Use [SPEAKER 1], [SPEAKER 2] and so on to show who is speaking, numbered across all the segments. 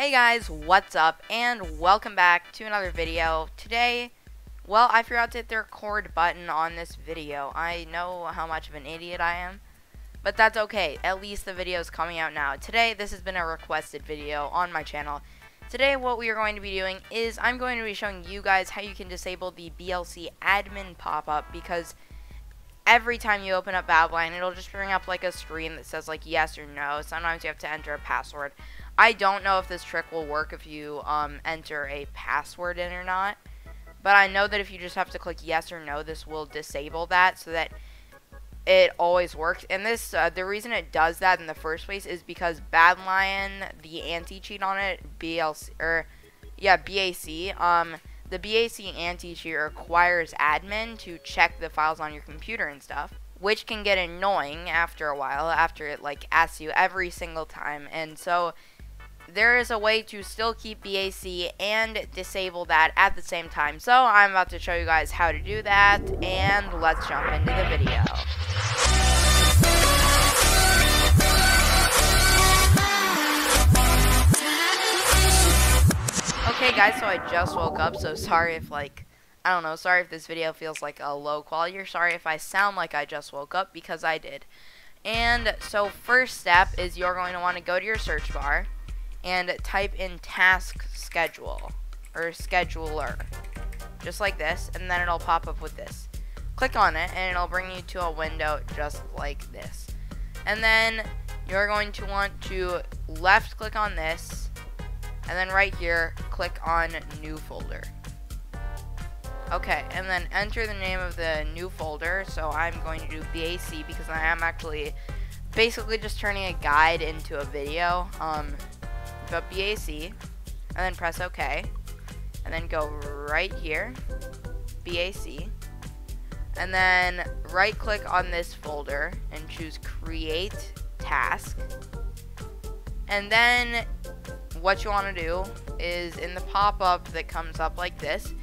[SPEAKER 1] Hey guys, what's up, and welcome back to another video. Today, well, I forgot to hit the record button on this video. I know how much of an idiot I am, but that's okay. At least the video is coming out now. Today, this has been a requested video on my channel. Today, what we are going to be doing is I'm going to be showing you guys how you can disable the BLC admin pop-up because every time you open up Badlion, it'll just bring up like a screen that says like yes or no. Sometimes you have to enter a password. I don't know if this trick will work if you um, enter a password in or not. But I know that if you just have to click yes or no, this will disable that so that it always works. And this, uh, the reason it does that in the first place is because Badlion, the anti-cheat on it, BLC, or, yeah, BAC, um, the BAC anti-cheat requires admin to check the files on your computer and stuff which can get annoying after a while after it like asks you every single time and so there is a way to still keep BAC and disable that at the same time. So I'm about to show you guys how to do that, and let's jump into the video. Okay guys, so I just woke up, so sorry if like, I don't know, sorry if this video feels like a low quality, or sorry if I sound like I just woke up, because I did. And so first step is you're going to want to go to your search bar, and type in task schedule or scheduler just like this and then it'll pop up with this. Click on it and it'll bring you to a window just like this. And then you're going to want to left click on this and then right here click on new folder. Okay and then enter the name of the new folder. So I'm going to do BAC because I am actually basically just turning a guide into a video. Um, up BAC, and then press OK, and then go right here, BAC, and then right click on this folder and choose create task, and then what you want to do is in the pop-up that comes up like this,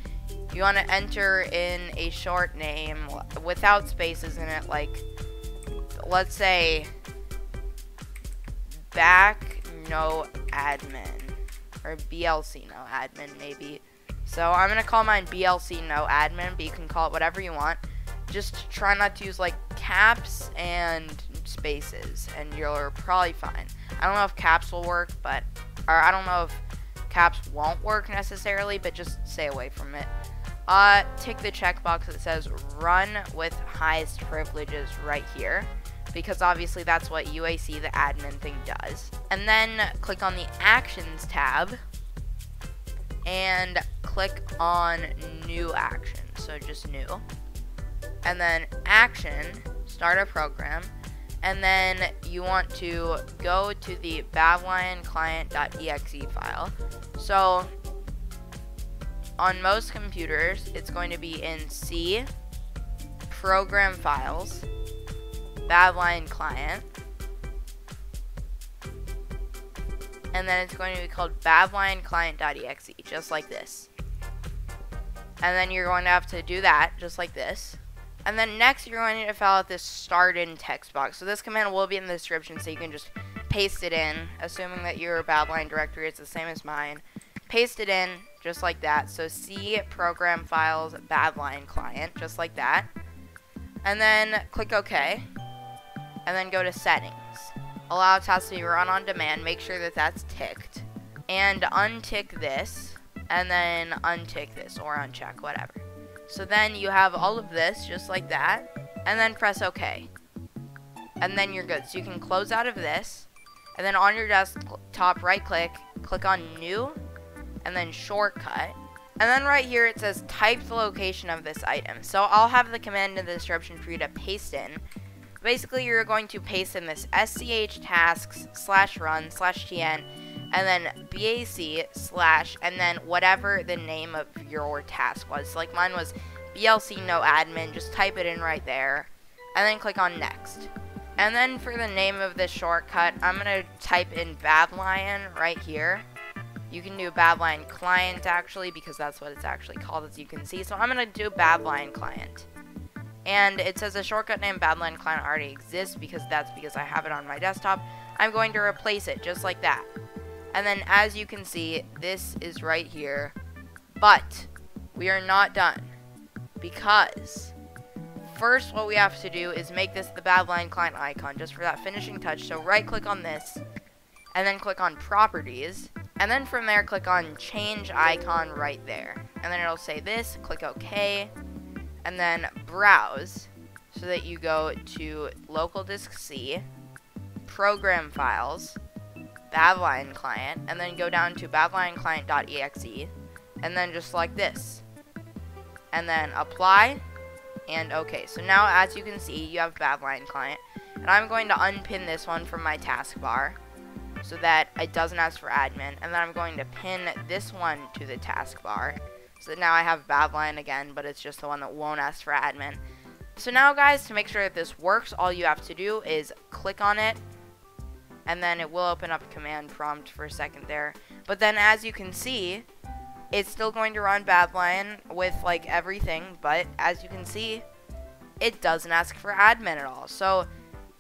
[SPEAKER 1] you want to enter in a short name without spaces in it, like, let's say, BAC no admin. Or BLC no admin, maybe. So I'm going to call mine BLC no admin, but you can call it whatever you want. Just try not to use like caps and spaces, and you're probably fine. I don't know if caps will work, but, or I don't know if caps won't work necessarily, but just stay away from it. Uh, tick the checkbox that says run with highest privileges right here because obviously that's what UAC, the admin thing, does. And then click on the Actions tab and click on New Action, so just New. And then Action, start a program, and then you want to go to the Badlion client.exe file. So on most computers, it's going to be in C, Program Files, Badlion client. And then it's going to be called Badlion client.exe, just like this. And then you're going to have to do that, just like this. And then next, you're going to fill out this start in text box. So this command will be in the description, so you can just paste it in, assuming that your Badlion directory is the same as mine. Paste it in, just like that. So C program files Badlion client, just like that. And then click OK and then go to settings. Allow tasks to be run on demand, make sure that that's ticked, and untick this, and then untick this, or uncheck, whatever. So then you have all of this, just like that, and then press OK. And then you're good. So you can close out of this, and then on your desktop, right click, click on New, and then Shortcut. And then right here it says type the location of this item. So I'll have the command in the description for you to paste in basically you're going to paste in this sch tasks slash run slash tn and then bac slash and then whatever the name of your task was. Like mine was BLC no admin, just type it in right there and then click on next. And then for the name of this shortcut, I'm going to type in Badlion right here. You can do Badlion client actually because that's what it's actually called as you can see. So I'm going to do Badlion client. And it says a shortcut name Badlion client already exists because that's because I have it on my desktop. I'm going to replace it just like that. And then as you can see, this is right here. But we are not done because first what we have to do is make this the Badlion client icon just for that finishing touch. So right click on this and then click on properties and then from there click on change icon right there. And then it'll say this, click OK and then browse so that you go to local disk C, program files, Badlion client, and then go down to badlionclient.exe, and then just select this. And then apply, and okay. So now, as you can see, you have Badlion client. And I'm going to unpin this one from my taskbar so that it doesn't ask for admin. And then I'm going to pin this one to the taskbar. So now I have Badlion again, but it's just the one that won't ask for admin. So now, guys, to make sure that this works, all you have to do is click on it and then it will open up a command prompt for a second there. But then as you can see, it's still going to run Badlion with like everything, but as you can see, it doesn't ask for admin at all. So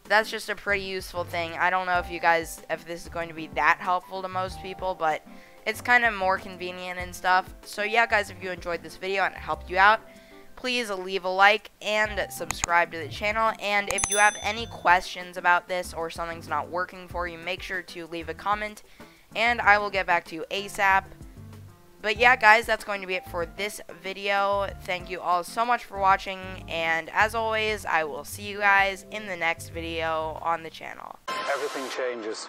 [SPEAKER 1] that's just a pretty useful thing. I don't know if you guys, if this is going to be that helpful to most people, but it's kind of more convenient and stuff. So yeah, guys, if you enjoyed this video and it helped you out, please leave a like and subscribe to the channel. And if you have any questions about this or something's not working for you, make sure to leave a comment and I will get back to you ASAP. But yeah, guys, that's going to be it for this video. Thank you all so much for watching, and as always, I will see you guys in the next video on the channel.
[SPEAKER 2] Everything changes.